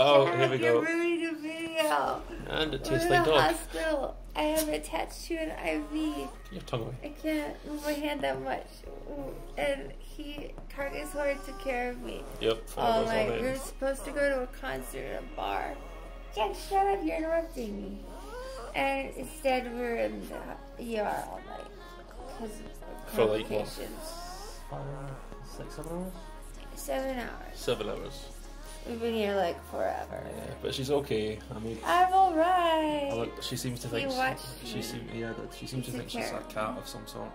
we you're go. ruining the video. And it We're tastes in like the dog. hospital. I have attached to an IV. Get your tongue away. I can't move my hand that much. And he, Carcass Horde took care of me. Yep. Oh follow my, we were supposed to go to a concert at a bar. Jack, shut up, you're interrupting me. And instead we're in the ER all night. Because of For like what? complications. Five, six, seven hours. Seven hours. Seven hours. We've been here like forever. Yeah, but she's okay. I mean, I'm alright. look, she seems to think she me. seems yeah, that she seems to think she's a cat of some sort.